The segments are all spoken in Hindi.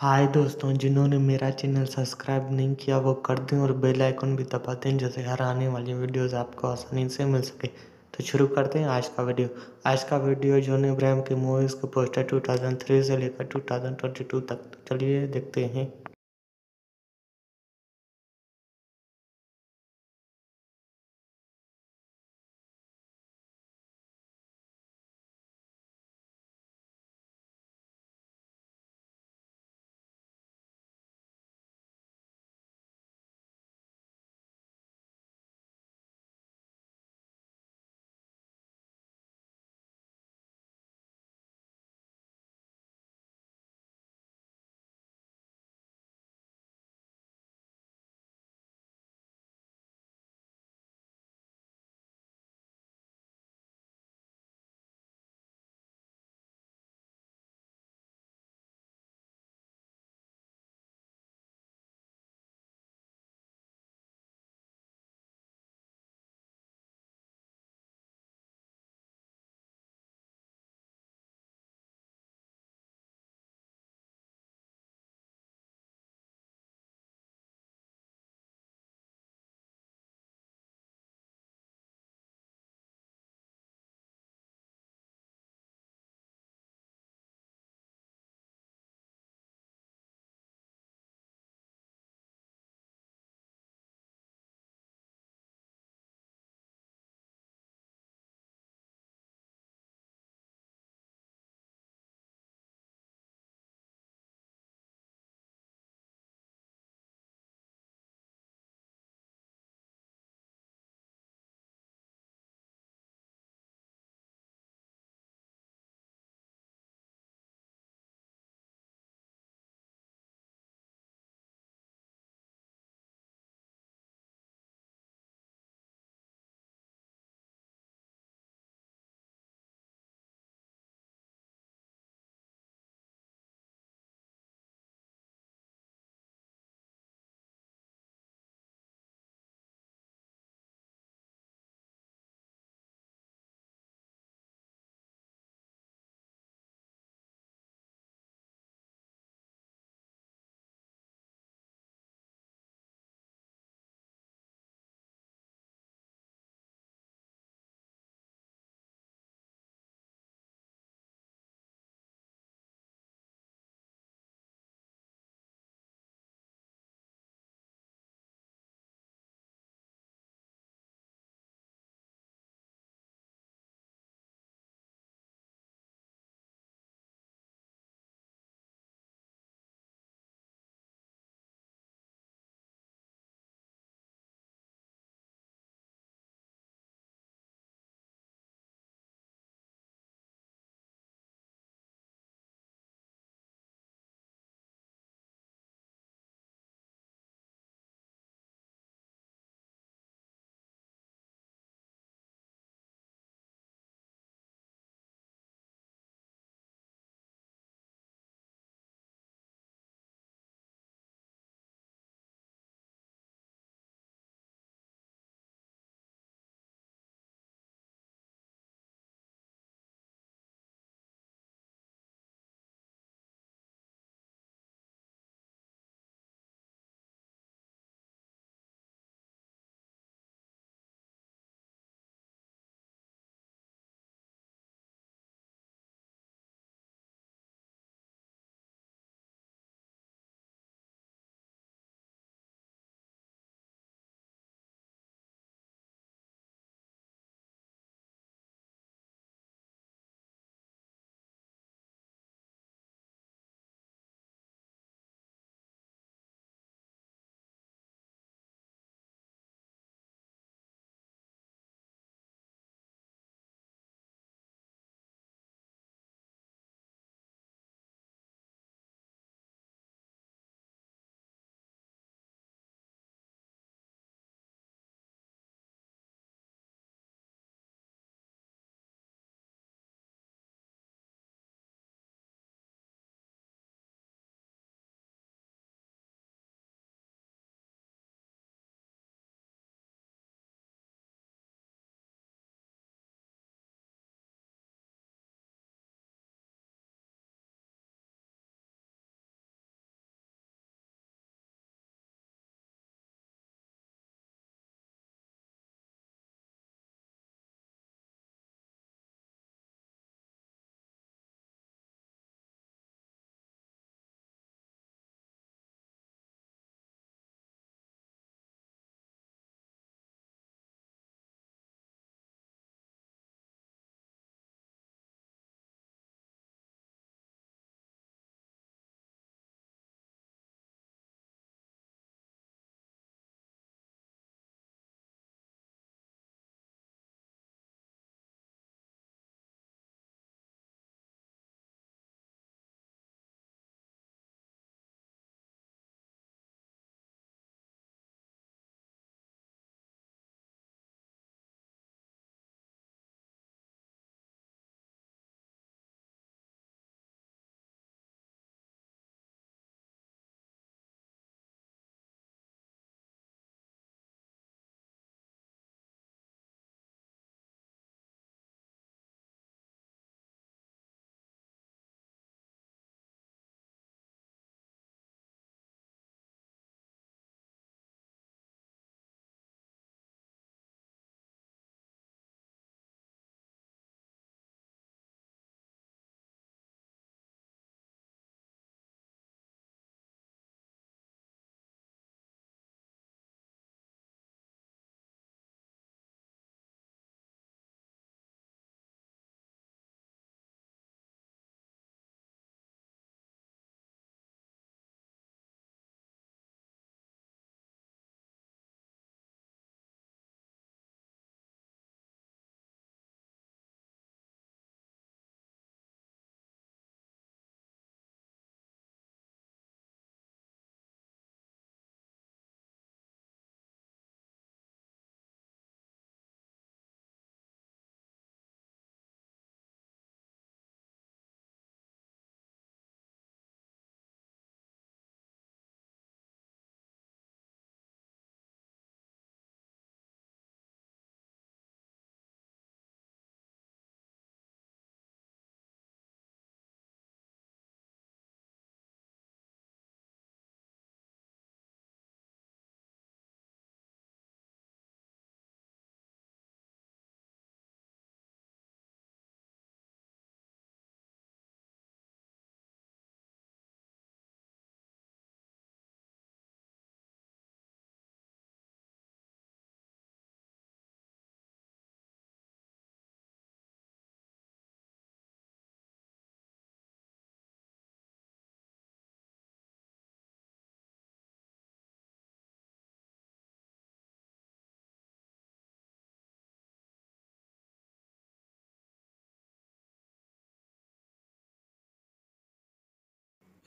हाय दोस्तों, जिन्होंने मेरा चैनल सब्सक्राइब नहीं किया, वो कर दें और बेल आइकन भी दबा दें जैसे हर आने वाली वीडियोस आपको आसानी से मिल सके। तो शुरू करते हैं आज का वीडियो। आज का वीडियो जॉन इब्राहिम की मूवीज़ के पोस्टर 2003 से लेकर 2022 तक। चलिए देखते हैं।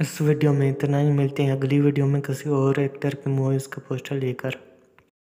इस वीडियो में इतना ही। मिलते हैं अगली वीडियो में किसी और एक्टर के मूवीज़ का पोस्टर लेकर।